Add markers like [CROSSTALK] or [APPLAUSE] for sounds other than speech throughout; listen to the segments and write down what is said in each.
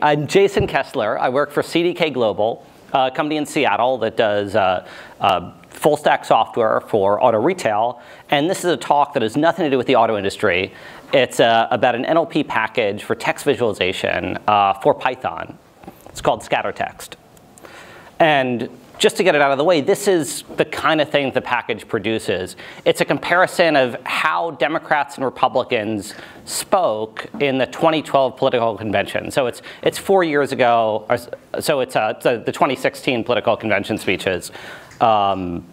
I'm Jason Kessler. I work for CDK Global, a company in Seattle that does uh, uh, full stack software for auto retail. And this is a talk that has nothing to do with the auto industry. It's uh, about an NLP package for text visualization uh, for Python. It's called ScatterText. And just to get it out of the way, this is the kind of thing the package produces. It's a comparison of how Democrats and Republicans spoke in the 2012 political convention. So it's, it's four years ago, or, so it's, uh, the 2016 political convention speeches. Um,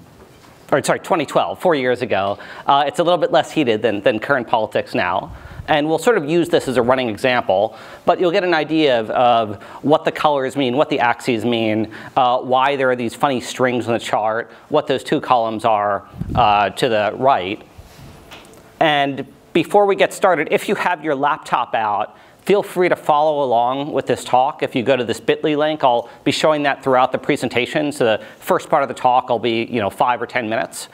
or sorry, 2012, four years ago. Uh, it's a little bit less heated than, than current politics now. And we'll sort of use this as a running example, but you'll get an idea of, of what the colors mean, what the axes mean, uh, why there are these funny strings on the chart, what those two columns are uh, to the right. And before we get started, if you have your laptop out, Feel free to follow along with this talk. If you go to this bit.ly link, I'll be showing that throughout the presentation. So the first part of the talk will be you know, five or 10 minutes.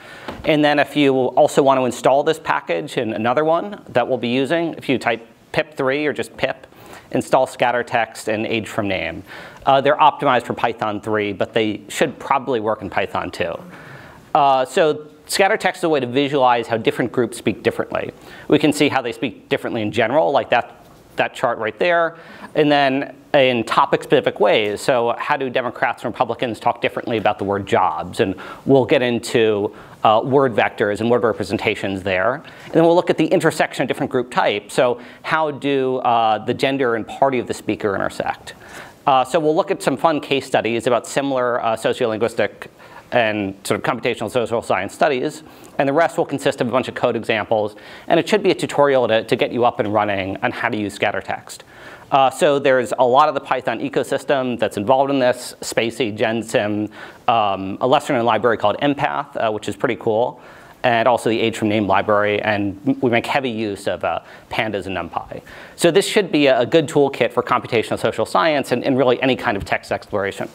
And then if you also want to install this package and another one that we'll be using, if you type pip3 or just pip, install ScatterText and age from name. Uh, they're optimized for Python 3, but they should probably work in Python 2. Uh, so ScatterText is a way to visualize how different groups speak differently. We can see how they speak differently in general, like that that chart right there. And then in topic-specific ways. So how do Democrats and Republicans talk differently about the word jobs? And we'll get into uh, word vectors and word representations there. And then we'll look at the intersection of different group types. So how do uh, the gender and party of the speaker intersect? Uh, so we'll look at some fun case studies about similar uh, sociolinguistic and sort of computational social science studies. And the rest will consist of a bunch of code examples. And it should be a tutorial to, to get you up and running on how to use ScatterText. Uh, so there's a lot of the Python ecosystem that's involved in this, spaCy, GenSim, um, a lesser known library called Empath, uh, which is pretty cool, and also the age from name library, and we make heavy use of uh, pandas and NumPy. So this should be a, a good toolkit for computational social science and, and really any kind of text exploration.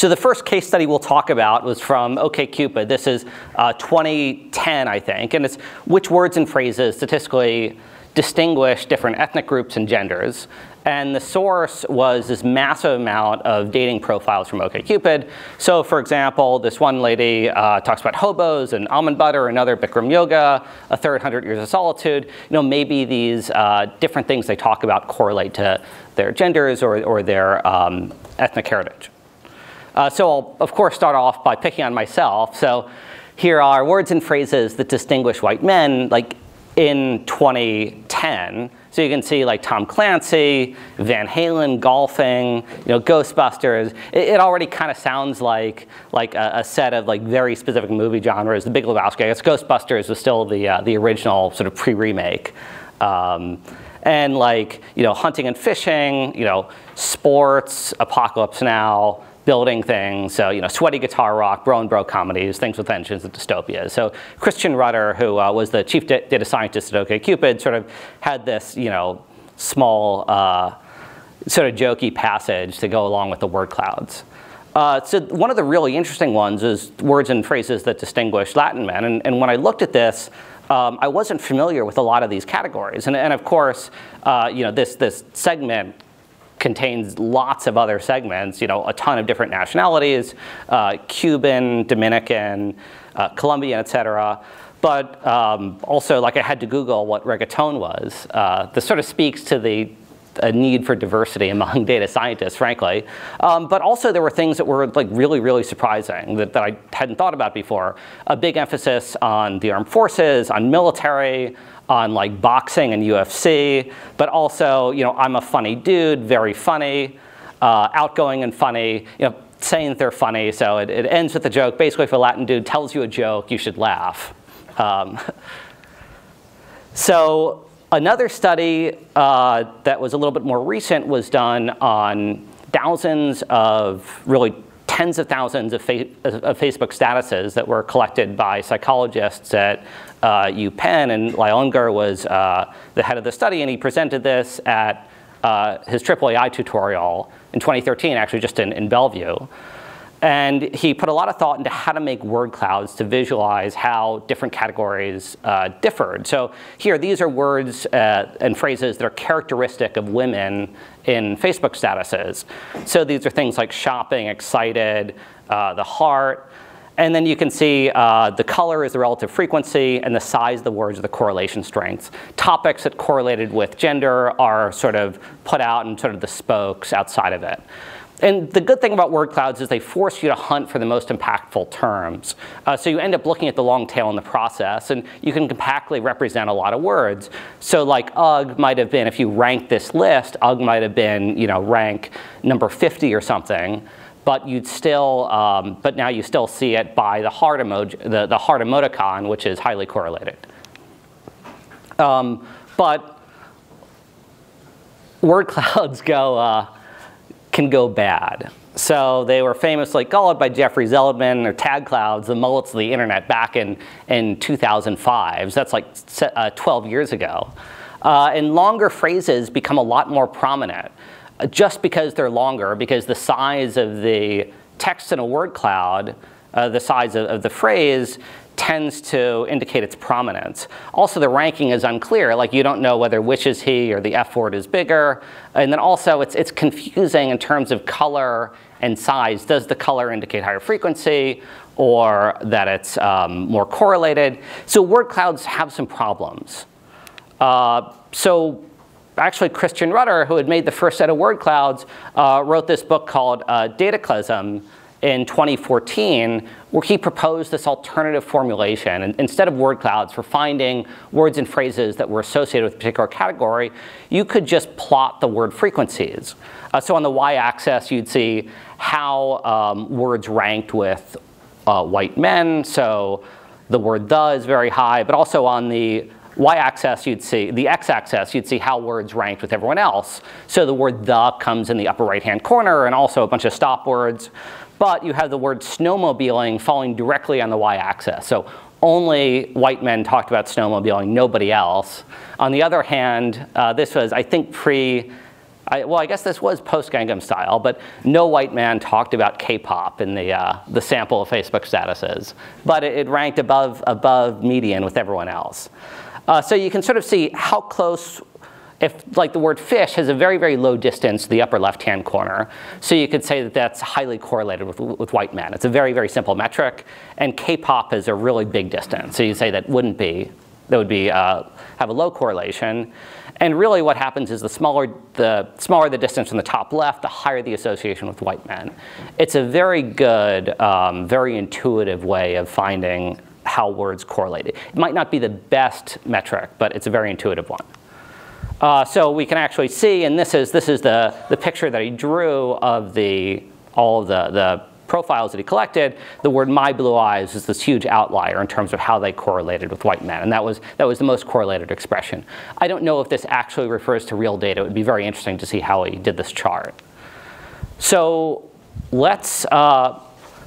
So the first case study we'll talk about was from OkCupid. This is uh, 2010, I think, and it's which words and phrases statistically distinguish different ethnic groups and genders. And the source was this massive amount of dating profiles from OkCupid. So for example, this one lady uh, talks about hobos and almond butter, another Bikram yoga, a third 100 years of solitude. You know, maybe these uh, different things they talk about correlate to their genders or, or their um, ethnic heritage. Uh, so I'll, of course, start off by picking on myself. So here are words and phrases that distinguish white men, like in 2010. So you can see like Tom Clancy, Van Halen, golfing, you know, Ghostbusters. It, it already kind of sounds like like a, a, set of like very specific movie genres. The Big Lebowski. I guess Ghostbusters was still the uh, the original sort of pre-remake. Um, and like you know, hunting and fishing, you know, sports, Apocalypse Now, building things, so you know, sweaty guitar rock, bro and bro comedies, things with engines and dystopias. So Christian Rudder, who uh, was the chief data scientist at OkCupid, sort of had this, you know, small uh, sort of jokey passage to go along with the word clouds. Uh, so one of the really interesting ones is words and phrases that distinguish Latin men. And, and when I looked at this, um, I wasn't familiar with a lot of these categories. And, and of course, uh, you know, this, this segment contains lots of other segments, you know, a ton of different nationalities, uh, Cuban, Dominican, uh, Colombian, et cetera. But um, also, like I had to Google what reggaeton was. Uh, this sort of speaks to the a need for diversity among [LAUGHS] data scientists, frankly. Um, but also there were things that were like really, really surprising that, that I hadn't thought about before. A big emphasis on the armed forces, on military, on like boxing and UFC, but also, you know, I'm a funny dude, very funny, uh, outgoing and funny, you know, saying they're funny. So it, it, ends with a joke. Basically, if a Latin dude tells you a joke, you should laugh. Um, so another study uh, that was a little bit more recent was done on thousands of really tens of thousands of, fa of, Facebook statuses that were collected by psychologists at uh, UPenn, and Lyle Ungar was uh, the head of the study, and he presented this at uh, his AAAI tutorial in 2013, actually just in, in Bellevue. And he put a lot of thought into how to make word clouds to visualize how different categories uh, differed. So here, these are words uh, and phrases that are characteristic of women in Facebook statuses. So these are things like shopping, excited, uh, the heart, and then you can see uh, the color is the relative frequency, and the size of the words are the correlation strengths. Topics that correlated with gender are sort of put out in sort of the spokes outside of it. And the good thing about word clouds is they force you to hunt for the most impactful terms. Uh, so you end up looking at the long tail in the process, and you can compactly represent a lot of words. So like UGG might have been, if you rank this list, UGG might have been, you know, rank number 50 or something but you'd still, um, but now you still see it by the heart emoji, the, the heart emoticon, which is highly correlated. Um, but word [LAUGHS] clouds go, uh, can go bad. So they were famously called by Jeffrey Zeldman or tag clouds, the mullets of the internet back in, in 2005. So that's like uh, 12 years ago. Uh, and longer phrases become a lot more prominent just because they're longer, because the size of the text in a word cloud, uh, the size of, of, the phrase, tends to indicate its prominence. Also, the ranking is unclear. Like you don't know whether which is he or the F word is bigger. And then also, it's, it's confusing in terms of color and size. Does the color indicate higher frequency or that it's um, more correlated? So word clouds have some problems. Uh, so actually Christian Rudder, who had made the first set of word clouds, uh, wrote this book called uh, Dataclysm in 2014, where he proposed this alternative formulation. And instead of word clouds for finding words and phrases that were associated with a particular category, you could just plot the word frequencies. Uh, so on the y-axis, you'd see how um, words ranked with uh, white men. So the word the is very high, but also on the y-axis, you'd see, the x-axis, you'd see how words ranked with everyone else. So the word the comes in the upper right-hand corner and also a bunch of stop words. But you have the word snowmobiling falling directly on the y-axis. So only white men talked about snowmobiling, nobody else. On the other hand, uh, this was, I think, pre, I, well, I guess this was post Gangnam Style, but no white man talked about K-pop in the, uh, the sample of Facebook statuses. But it, it, ranked above, above median with everyone else. Uh, so you can sort of see how close, if like the word fish has a very, very low distance to the upper left-hand corner. So you could say that that's highly correlated with, with white men. It's a very, very simple metric. And K-pop is a really big distance. So you say that wouldn't be, that would be, uh, have a low correlation. And really what happens is the smaller the, smaller the distance from the top left, the higher the association with white men. It's a very good, um, very intuitive way of finding how words correlate. It might not be the best metric, but it's a very intuitive one. Uh, so we can actually see, and this is, this is the, the picture that he drew of the, all of the, the profiles that he collected, the word my blue eyes is this huge outlier in terms of how they correlated with white men. And that was, that was the most correlated expression. I don't know if this actually refers to real data. It would be very interesting to see how he did this chart. So let's uh,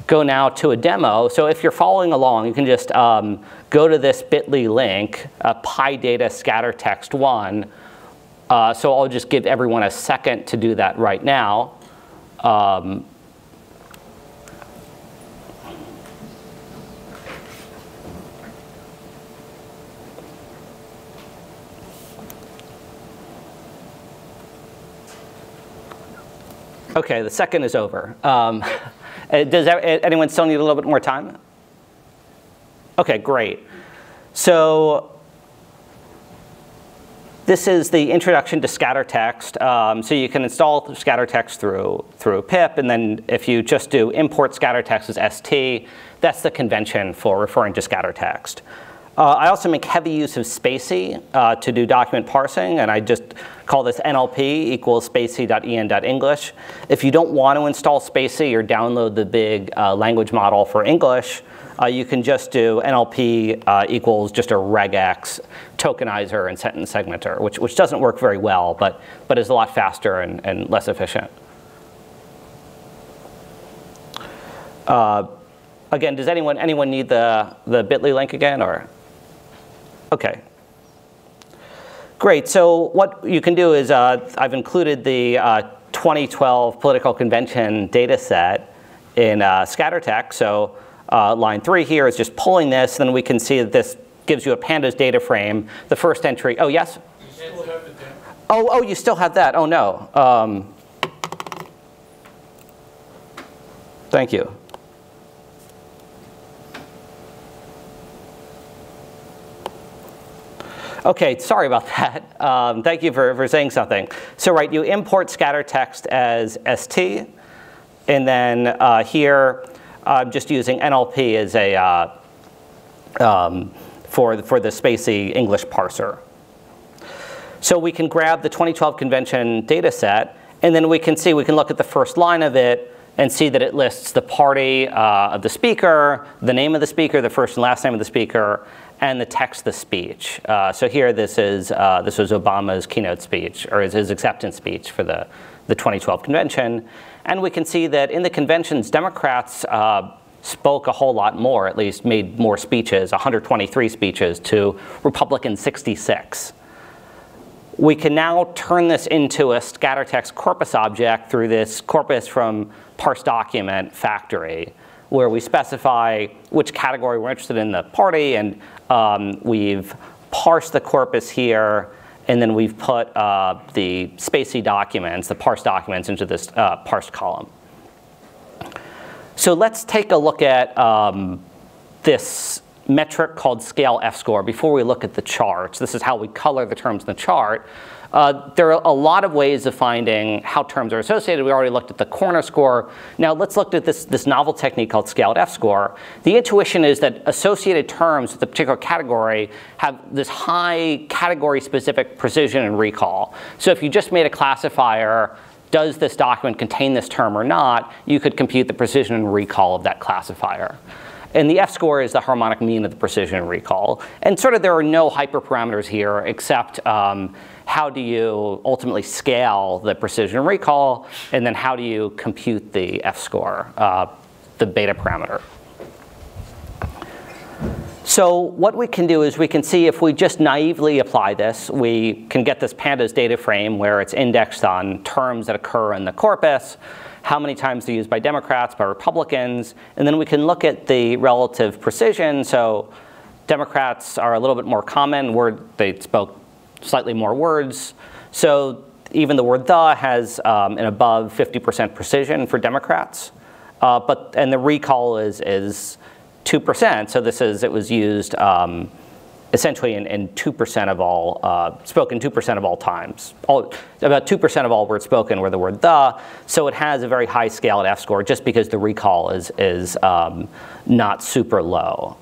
go now to a demo. So if you're following along, you can just um, go to this bit.ly link, uh, PyData scatter text one. Uh, so I'll just give everyone a second to do that right now. Um, Okay, the second is over. Um, [LAUGHS] Uh, does anyone still need a little bit more time? Okay, great. So this is the introduction to scatter text. Um, so you can install scatter text through, through pip, and then if you just do import scatter text as st, that's the convention for referring to scatter text. Uh, I also make heavy use of spaCy uh, to do document parsing, and I just call this NLP equals spacy.en.english. If you don't want to install spaCy or download the big uh, language model for English, uh, you can just do NLP uh, equals just a regex tokenizer and sentence segmenter, which, which doesn't work very well, but, but is a lot faster and, and less efficient. Uh, again, does anyone, anyone need the, the bit.ly link again? or? Okay. Great, so what you can do is uh, I've included the uh, 2012 political convention data set in uh, scatter text. So uh, line three here is just pulling this, and then we can see that this gives you a pandas data frame. The first entry, oh yes? Oh, oh, you still have that, oh no. Um, thank you. Okay, sorry about [LAUGHS] that. Um, thank you for, for saying something. So right, you import scatter text as st, and then uh, here I'm just using NLP as a uh, um, for the, for the spaCy English parser. So we can grab the 2012 convention data set, and then we can see, we can look at the first line of it and see that it lists the party uh, of the speaker, the name of the speaker, the first and last name of the speaker, and the text the speech. Uh, so here this is, uh, this was Obama's keynote speech, or his, his acceptance speech for the, the 2012 convention. And we can see that in the conventions, Democrats uh, spoke a whole lot more, at least made more speeches, 123 speeches to Republican 66. We can now turn this into a scatter text corpus object through this corpus from parse document factory where we specify which category we're interested in the party, and um, we've parsed the corpus here, and then we've put uh, the spaCy documents, the parse documents, into this uh, parsed column. So let's take a look at um, this metric called scale F-score before we look at the charts. This is how we color the terms in the chart. Uh, there are a lot of ways of finding how terms are associated. We already looked at the corner score. Now let's look at this, this novel technique called scaled F-score. The intuition is that associated terms with a particular category have this high category-specific precision and recall. So if you just made a classifier does this document contain this term or not, you could compute the precision and recall of that classifier. And the F-score is the harmonic mean of the precision recall. And sort of there are no hyperparameters here except um, how do you ultimately scale the precision recall, and then how do you compute the F-score, uh, the beta parameter. So what we can do is we can see if we just naively apply this, we can get this pandas data frame where it's indexed on terms that occur in the corpus, how many times they're used by Democrats, by Republicans, and then we can look at the relative precision. So Democrats are a little bit more common, word they spoke slightly more words. So even the word the has um, an above 50% precision for Democrats. Uh, but, and the recall is, is 2%. So this is, it was used um, essentially in, in 2% of all, uh, spoken 2% of all times. All, about 2% of all words spoken were the word the, so it has a very high scale at F-score just because the recall is, is um, not super low.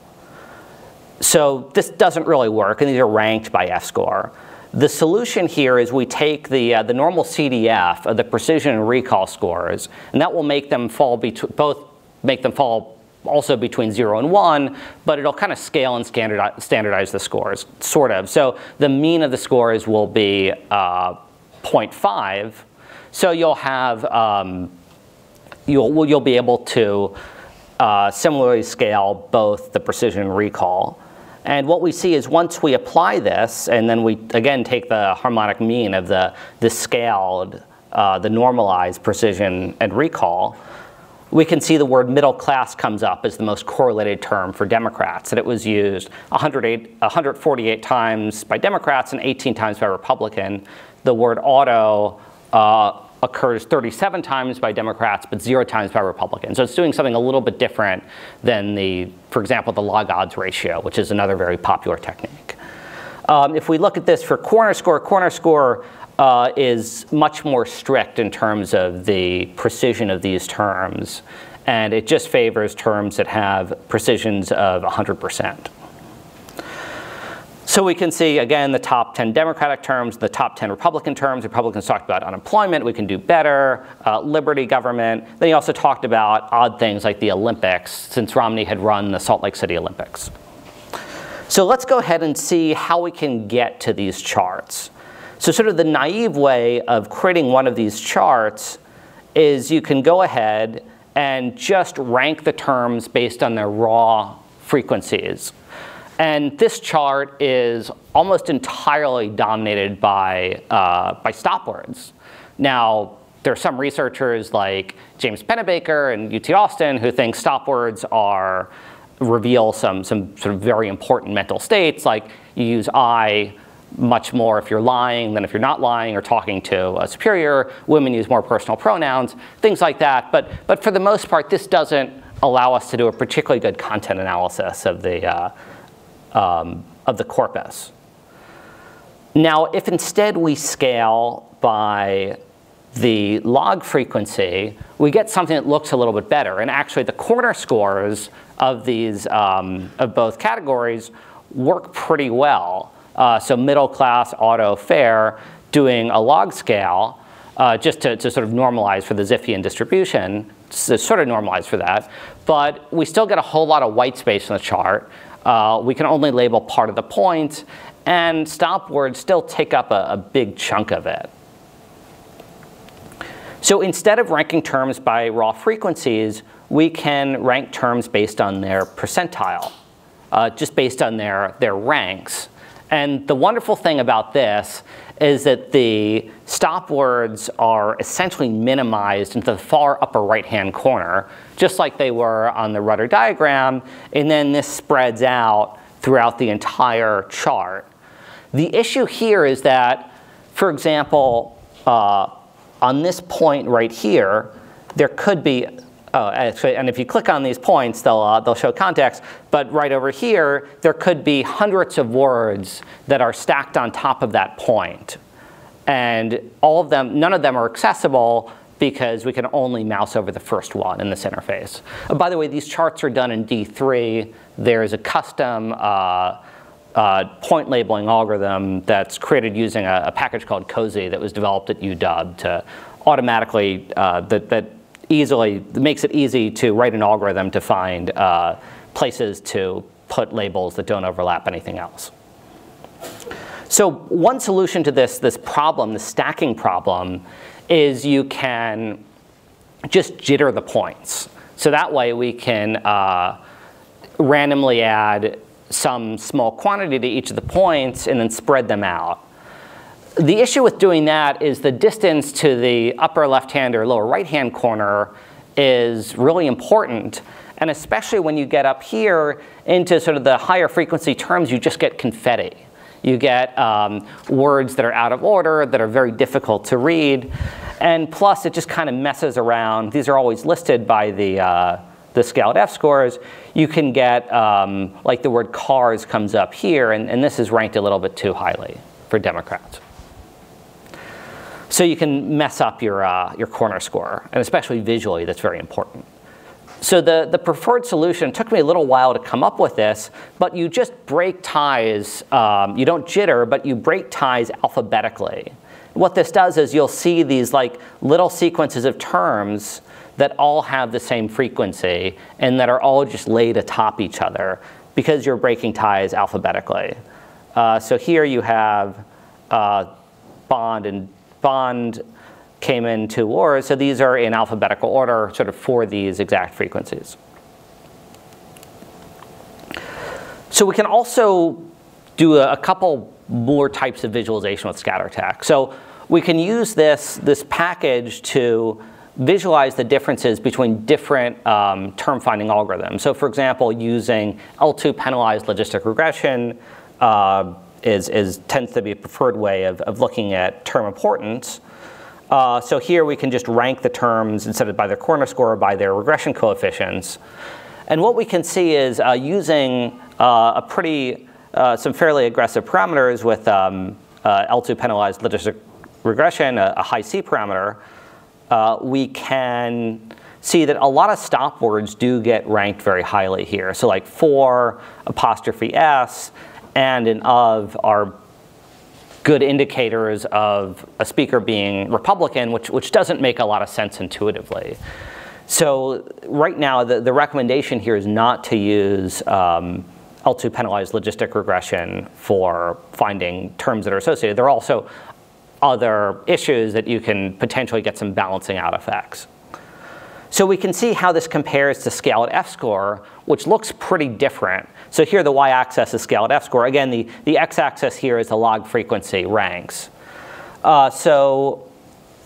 So this doesn't really work, and these are ranked by F-score. The solution here is we take the, uh, the normal CDF of the precision and recall scores, and that will make them fall between both make them fall also between 0 and 1, but it'll kind of scale and standardize, standardize the scores, sort of. So the mean of the scores will be uh, 0.5. So you'll have, um, you'll, you'll be able to uh, similarly scale both the precision and recall. And what we see is once we apply this, and then we again take the harmonic mean of the, the scaled, uh, the normalized precision and recall, we can see the word middle class comes up as the most correlated term for Democrats. And it was used 148 times by Democrats and 18 times by Republican. The word auto uh, occurs 37 times by Democrats, but zero times by Republicans. So it's doing something a little bit different than the, for example, the log odds ratio, which is another very popular technique. Um, if we look at this for corner score, corner score uh, is much more strict in terms of the precision of these terms. And it just favors terms that have precisions of 100%. So we can see, again, the top 10 Democratic terms, the top 10 Republican terms. Republicans talked about unemployment, we can do better, uh, liberty government. Then he also talked about odd things like the Olympics, since Romney had run the Salt Lake City Olympics. So let's go ahead and see how we can get to these charts. So sort of the naive way of creating one of these charts is you can go ahead and just rank the terms based on their raw frequencies. And this chart is almost entirely dominated by, uh, by stop words. Now, there are some researchers like James Pennebaker and UT Austin who think stop words are reveal some, some sort of very important mental states, like you use I much more if you're lying than if you're not lying or talking to a superior. Women use more personal pronouns, things like that. But, but for the most part, this doesn't allow us to do a particularly good content analysis of the, uh, um, of the corpus. Now, if instead we scale by the log frequency, we get something that looks a little bit better. And actually, the corner scores of these, um, of both categories work pretty well. Uh, so middle class, auto, fare doing a log scale, uh, just to, to, sort of normalize for the Zipfian distribution, to sort of normalize for that. But we still get a whole lot of white space in the chart. Uh, we can only label part of the points, point, and stop words still take up a, a big chunk of it. So instead of ranking terms by raw frequencies, we can rank terms based on their percentile, uh, just based on their, their ranks. And the wonderful thing about this is that the stop words are essentially minimized into the far upper right-hand corner, just like they were on the rudder diagram, and then this spreads out throughout the entire chart. The issue here is that, for example, uh, on this point right here, there could be, uh, and if you click on these points, they'll, uh, they'll show context, but right over here, there could be hundreds of words that are stacked on top of that point. And all of them, none of them are accessible because we can only mouse over the first one in this interface. Uh, by the way, these charts are done in D3. There's a custom uh, uh, point labeling algorithm that's created using a, a, package called Cozy that was developed at UW to automatically, uh, that, that easily, makes it easy to write an algorithm to find uh, places to put labels that don't overlap anything else. So one solution to this, this problem, the stacking problem, is you can just jitter the points. So that way we can uh, randomly add some small quantity to each of the points and then spread them out. The issue with doing that is the distance to the upper left-hand or lower right-hand corner is really important. And especially when you get up here into sort of the higher frequency terms, you just get confetti. You get um, words that are out of order, that are very difficult to read. And plus, it just kind of messes around. These are always listed by the, uh, the scaled F scores, you can get, um, like the word cars comes up here, and, and this is ranked a little bit too highly for Democrats. So you can mess up your, uh, your corner score, and especially visually, that's very important. So the, the preferred solution took me a little while to come up with this, but you just break ties, um, you don't jitter, but you break ties alphabetically. What this does is you'll see these like little sequences of terms that all have the same frequency and that are all just laid atop each other because you're breaking ties alphabetically. Uh, so here you have uh, bond and bond came in two wars, so these are in alphabetical order sort of for these exact frequencies. So we can also do a, a couple more types of visualization with scatter text. So we can use this, this package to visualize the differences between different um, term finding algorithms. So for example, using L2 penalized logistic regression uh, is, is, tends to be a preferred way of, of looking at term importance. Uh, so here we can just rank the terms instead of by their corner score, or by their regression coefficients. And what we can see is uh, using uh, a pretty, uh, some fairly aggressive parameters with um, uh, L2 penalized logistic regression, a, a Hi-C parameter, uh, we can see that a lot of stop words do get ranked very highly here. So like for, apostrophe s, and an of are good indicators of a speaker being Republican, which, which doesn't make a lot of sense intuitively. So right now, the, the recommendation here is not to use um, L2 penalized logistic regression for finding terms that are associated. There are also other issues that you can potentially get some balancing out effects. So we can see how this compares to scale at F-score, which looks pretty different. So here the y-axis is scale at F-score. Again, the, the x-axis here is the log frequency ranks. Uh, so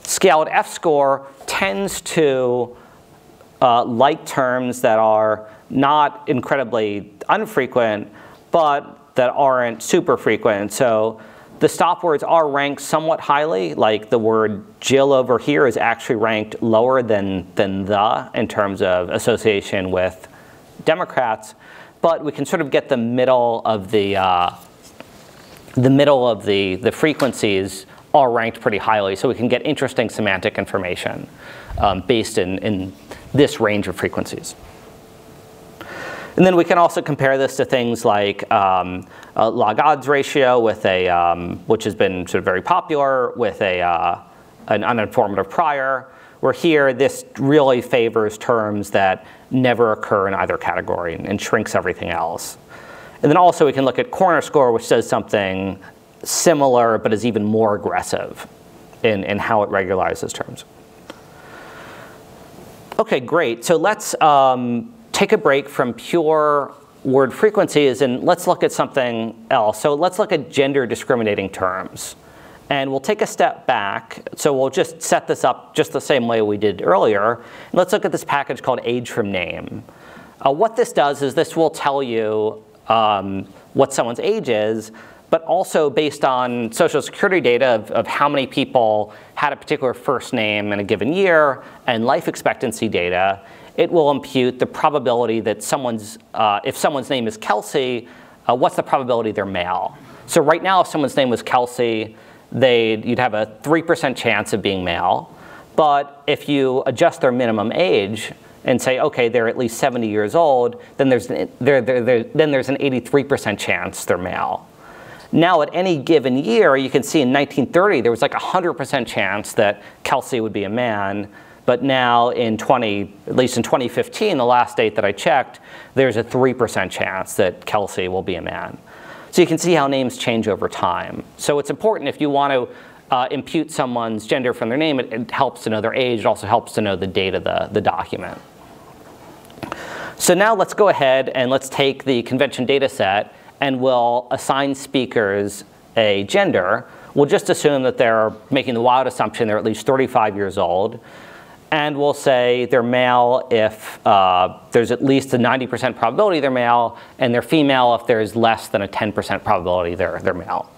scaled F-score tends to uh, like terms that are not incredibly unfrequent, but that aren't super frequent. So the stop words are ranked somewhat highly, like the word Jill over here is actually ranked lower than, than the in terms of association with Democrats, but we can sort of get the middle of the, uh, the middle of the, the frequencies all ranked pretty highly, so we can get interesting semantic information um, based in, in this range of frequencies. And then we can also compare this to things like um, log odds ratio with a, um, which has been sort of very popular with a, uh, an uninformative prior, where here this really favors terms that never occur in either category and, and shrinks everything else. And then also we can look at corner score, which does something similar but is even more aggressive in, in how it regularizes terms. Okay, great. So let's um, take a break from pure word frequencies and let's look at something else. So let's look at gender discriminating terms. And we'll take a step back. So we'll just set this up just the same way we did earlier. And let's look at this package called age from name. Uh, what this does is this will tell you um, what someone's age is, but also based on social security data of, of, how many people had a particular first name in a given year and life expectancy data it will impute the probability that someone's, uh, if someone's name is Kelsey, uh, what's the probability they're male? So right now, if someone's name was Kelsey, they'd, you'd have a 3% chance of being male. But if you adjust their minimum age and say, okay, they're at least 70 years old, then there's, they're, they're, they're, then there's an 83% chance they're male. Now, at any given year, you can see in 1930, there was like a 100% chance that Kelsey would be a man. But now in 20, at least in 2015, the last date that I checked, there's a 3% chance that Kelsey will be a man. So you can see how names change over time. So it's important if you want to uh, impute someone's gender from their name, it, it, helps to know their age. It also helps to know the date of the, the document. So now let's go ahead and let's take the convention data set and we'll assign speakers a gender. We'll just assume that they're making the wild assumption they're at least 35 years old and we'll say they're male if uh, there's at least a 90% probability they're male, and they're female if there's less than a 10% probability they're, they're male.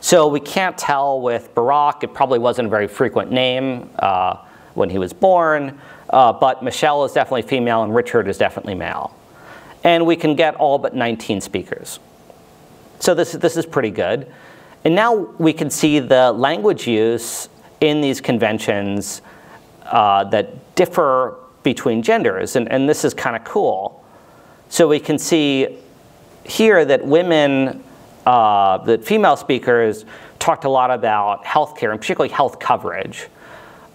So we can't tell with Barack, it probably wasn't a very frequent name uh, when he was born, uh, but Michelle is definitely female and Richard is definitely male. And we can get all but 19 speakers. So this, this is pretty good. And now we can see the language use in these conventions uh, that differ between genders, and, and this is kind of cool. So we can see here that women, uh, that female speakers talked a lot about healthcare, and particularly health coverage.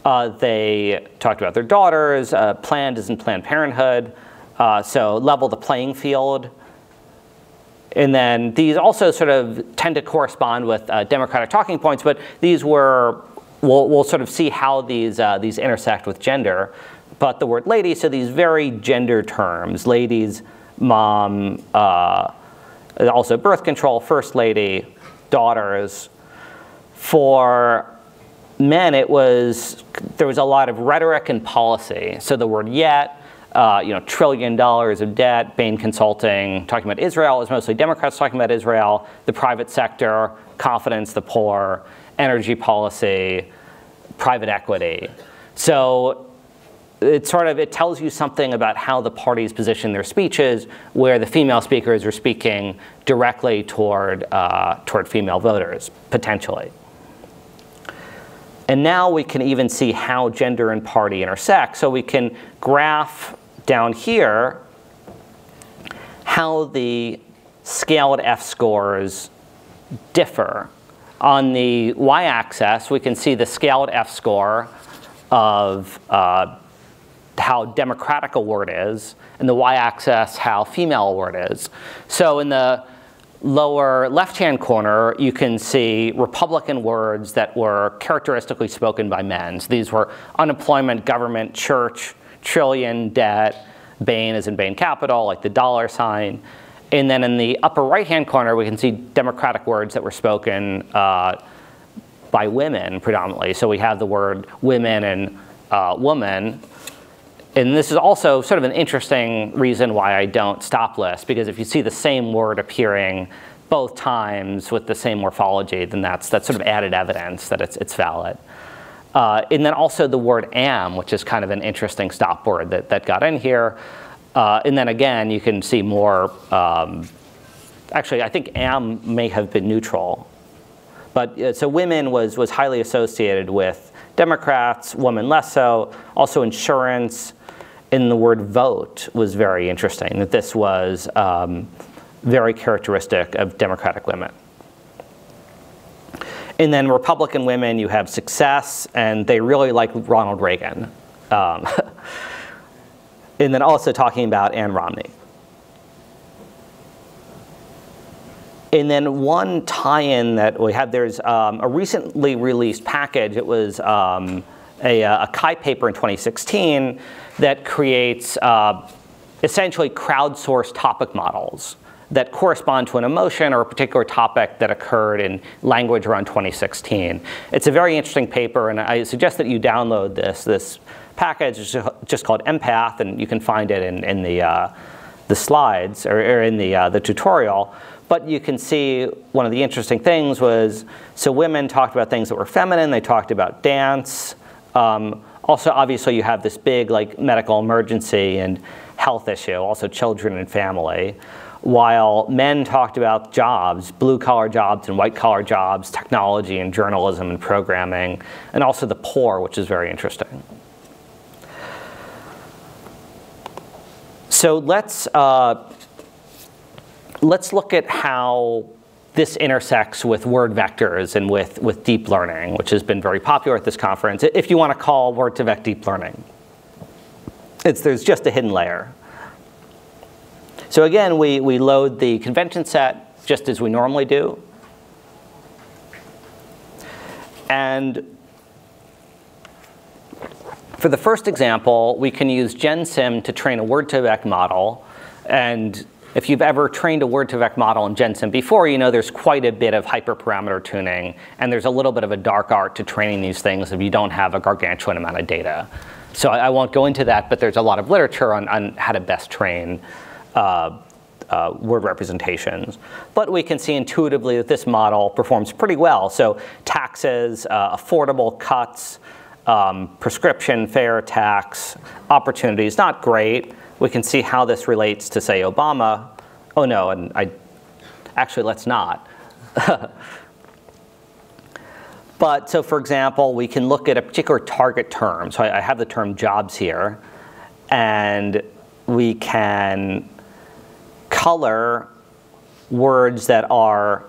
Uh, they talked about their daughters, uh, planned as in Planned Parenthood, uh, so level the playing field. And then these also sort of tend to correspond with uh, Democratic talking points, but these were we'll, we'll sort of see how these, uh, these intersect with gender. But the word lady, so these very gender terms, ladies, mom, uh, also birth control, first lady, daughters. For men, it was, there was a lot of rhetoric and policy. So the word yet, uh, you know, trillion dollars of debt, Bain Consulting, talking about Israel, is mostly Democrats talking about Israel, the private sector, confidence, the poor, energy policy, private equity. So it sort of it tells you something about how the parties position their speeches, where the female speakers are speaking directly toward uh, toward female voters potentially. And now we can even see how gender and party intersect. So we can graph down here how the scaled F scores differ on the y-axis, we can see the scaled F-score of uh, how democratic a word is, and the y-axis how female a word is. So in the lower left-hand corner, you can see Republican words that were characteristically spoken by men. So these were unemployment, government, church, trillion, debt, Bain is in Bain Capital, like the dollar sign. And then in the upper right-hand corner, we can see democratic words that were spoken uh, by women predominantly. So we have the word women and uh, woman. And this is also sort of an interesting reason why I don't stop list, because if you see the same word appearing both times with the same morphology, then that's, that's sort of added evidence that it's, it's valid. Uh, and then also the word am, which is kind of an interesting stop word that, that got in here. Uh, and then again, you can see more, um, actually, I think am may have been neutral. But uh, so women was, was highly associated with Democrats, women less so. Also insurance in the word vote was very interesting, that this was um, very characteristic of Democratic women. And then Republican women, you have success, and they really like Ronald Reagan. Um, [LAUGHS] and then also talking about Ann Romney. And then one tie-in that we have, there's um, a recently released package. It was um, a, a CHI paper in 2016 that creates uh, essentially crowdsourced topic models that correspond to an emotion or a particular topic that occurred in language around 2016. It's a very interesting paper, and I suggest that you download this. This package is just called Empath, and you can find it in, in the, uh, the slides or, or in the, uh, the tutorial. But you can see one of the interesting things was, so women talked about things that were feminine, they talked about dance. Um, also, obviously, you have this big like medical emergency and health issue, also children and family while men talked about jobs, blue collar jobs and white collar jobs, technology and journalism and programming, and also the poor, which is very interesting. So let's, uh, let's look at how this intersects with word vectors and with, with deep learning, which has been very popular at this conference, if you want to call word2vec deep learning. It's, there's just a hidden layer. So again, we, we load the convention set just as we normally do. And for the first example, we can use GenSim to train a word2vec model. And if you've ever trained a word2vec model in GenSim before, you know there's quite a bit of hyperparameter tuning, and there's a little bit of a dark art to training these things if you don't have a gargantuan amount of data. So I, I won't go into that, but there's a lot of literature on, on how to best train uh, uh, word representations. But we can see intuitively that this model performs pretty well. So taxes, uh, affordable cuts, um, prescription, fair tax, opportunities, not great. We can see how this relates to, say, Obama. Oh no, and I, actually, let's not. [LAUGHS] but so for example, we can look at a particular target term. So I, I have the term jobs here. And we can color words that are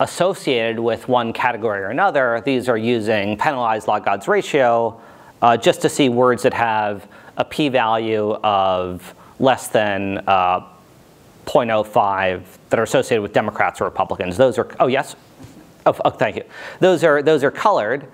associated with one category or another. These are using penalized log odds ratio uh, just to see words that have a p-value of less than uh, 0.05 that are associated with Democrats or Republicans. Those are, oh yes? Oh, oh thank you. Those are, those are colored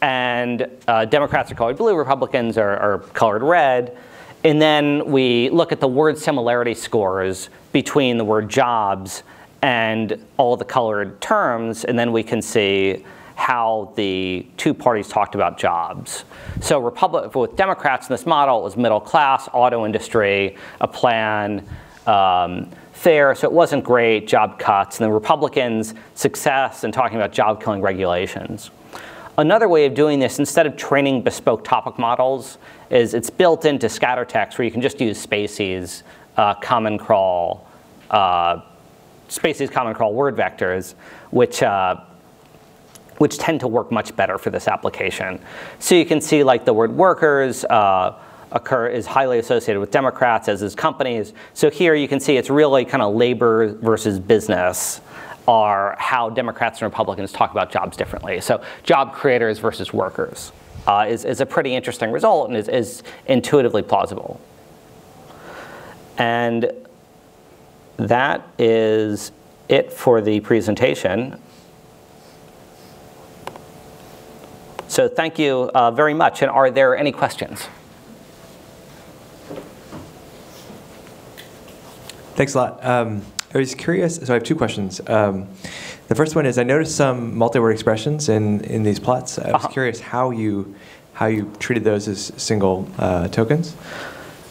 and uh, Democrats are colored blue, Republicans are, are colored red. And then we look at the word similarity scores between the word jobs and all the colored terms, and then we can see how the two parties talked about jobs. So Republic, with Democrats in this model, it was middle class, auto industry, a plan, um, fair, so it wasn't great, job cuts, and the Republicans, success, and talking about job killing regulations. Another way of doing this, instead of training bespoke topic models, is it's built into scatter text where you can just use spaCy's, uh, common crawl, uh, spaCy's common crawl word vectors, which uh, which tend to work much better for this application. So you can see like the word workers uh, occur is highly associated with Democrats as is companies. So here you can see it's really kind of labor versus business are how Democrats and Republicans talk about jobs differently. So job creators versus workers uh, is, is a pretty interesting result and is, is intuitively plausible. And that is it for the presentation. So thank you uh, very much. And are there any questions? Thanks a lot. Um, I was curious, so I have two questions. Um, the first one is I noticed some multi-word expressions in, in these plots. I was Uh-huh. curious how you, how you treated those as single uh, tokens.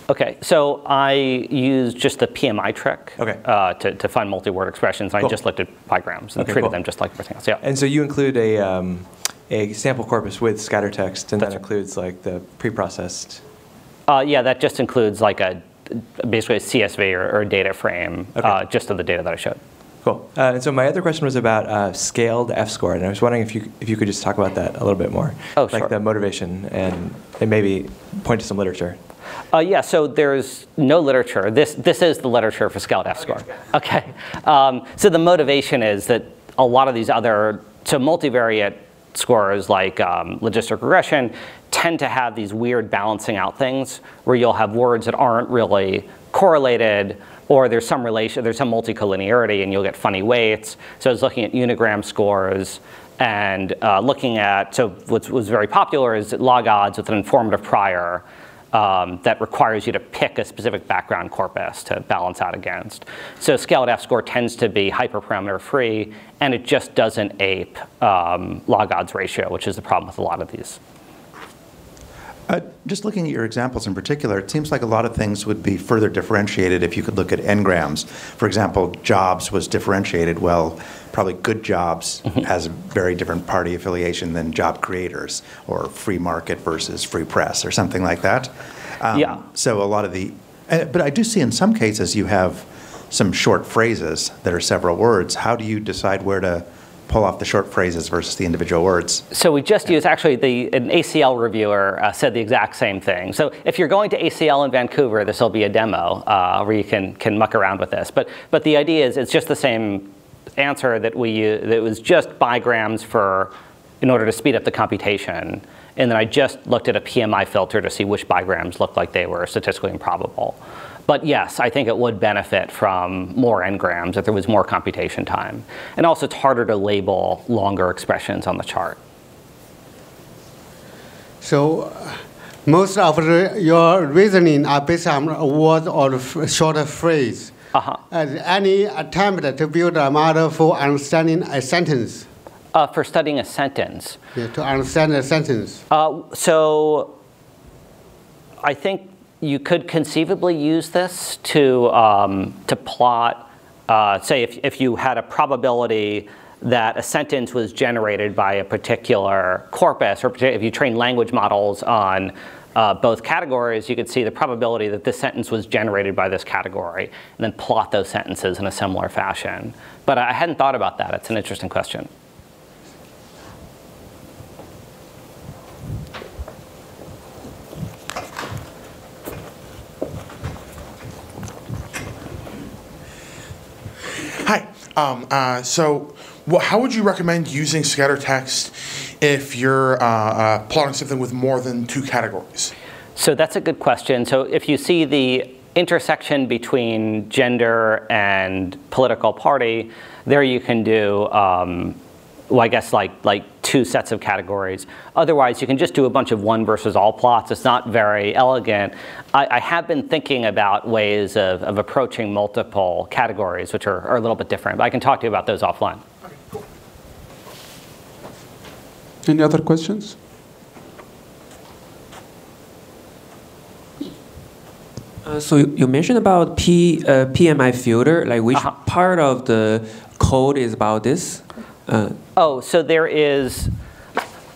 Okay, so I used just the PMI trick Okay. uh, to, to find multi-word expressions. I just looked at bigrams and Okay, treated cool. them just like everything else. Yeah. And so you include a, um, a sample corpus with scatter text, and That's that includes like the pre-processed. Uh, yeah, that just includes like a basically a CSV or, or a data frame, Okay. uh, just of the data that I showed. Cool. Uh, and so my other question was about uh, scaled F-score, and I was wondering if you if you could just talk about that a little bit more. Oh, like sure. the motivation and, and maybe point to some literature. Uh, yeah, so there's no literature. This, this is the literature for scaled F-score. Okay. Um, so the motivation is that a lot of these other, so multivariate scores like um, logistic regression tend to have these weird balancing out things where you'll have words that aren't really correlated or there's some relation, there's some multicollinearity and you'll get funny weights. So I was looking at unigram scores and uh, looking at, so what was very popular is log odds with an informative prior um, that requires you to pick a specific background corpus to balance out against. So scaled F-score tends to be hyperparameter free, and it just doesn't ape um, log odds ratio, which is the problem with a lot of these. Uh, Just looking at your examples in particular, it seems like a lot of things would be further differentiated if you could look at n-grams. For example, jobs was differentiated. Well, probably good jobs has a very different party affiliation than job creators or free market versus free press or something like that. Um, Yeah. So a lot of the, uh, but I do see in some cases you have some short phrases that are several words. How do you decide where to pull off the short phrases versus the individual words? So we just use, actually, the, an ACL reviewer uh, said the exact same thing. So if you're going to ACL in Vancouver, this will be a demo uh, where you can, can muck around with this. But, but the idea is it's just the same answer that we use, that was just bigrams for, in order to speed up the computation. And then I just looked at a PMI filter to see which bigrams looked like they were statistically improbable. But yes, I think it would benefit from more n-grams if there was more computation time. And also it's harder to label longer expressions on the chart. So uh, most of the, your reasoning are based on a word or shorter phrase. Uh-huh. Uh, any attempt to build a model for understanding a sentence, Uh, for studying a sentence. yeah, to understand a sentence. Uh, so I think you could conceivably use this to, um, to plot, uh, say, if, if you had a probability that a sentence was generated by a particular corpus, or if you train language models on uh, both categories, you could see the probability that this sentence was generated by this category, and then plot those sentences in a similar fashion. But I hadn't thought about that. It's an interesting question. Um, uh, so, wha how would you recommend using Scattertext if you're uh, uh, plotting something with more than two categories? So that's a good question. So if you see the intersection between gender and political party, there you can do, um, well, I guess like like two sets of categories. Otherwise, you can just do a bunch of one versus all plots. It's not very elegant. I, I have been thinking about ways of, of approaching multiple categories, which are, are a little bit different. But I can talk to you about those offline. Okay, cool. Any other questions? Uh, so you you mentioned about P, uh, PMI filter, like which Uh-huh. part of the code is about this? Uh, Oh, so there is,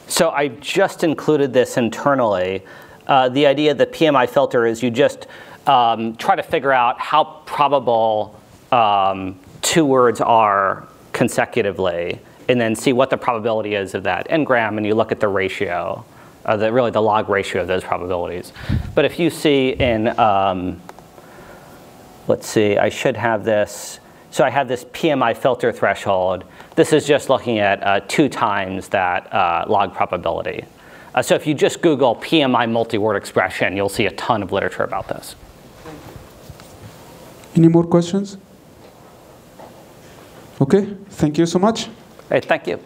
so I just included this internally. Uh, the idea of the PMI filter is you just um, try to figure out how probable um, two words are consecutively, and then see what the probability is of that n-gram, and you look at the ratio, uh, the, really the log ratio of those probabilities. But if you see in, um, let's see, I should have this. So I have this PMI filter threshold. This is just looking at uh, two times that uh, log probability. Uh, so if you just Google PMI multi-word expression, you'll see a ton of literature about this. Any more questions? Okay, thank you so much. Hey, thank you.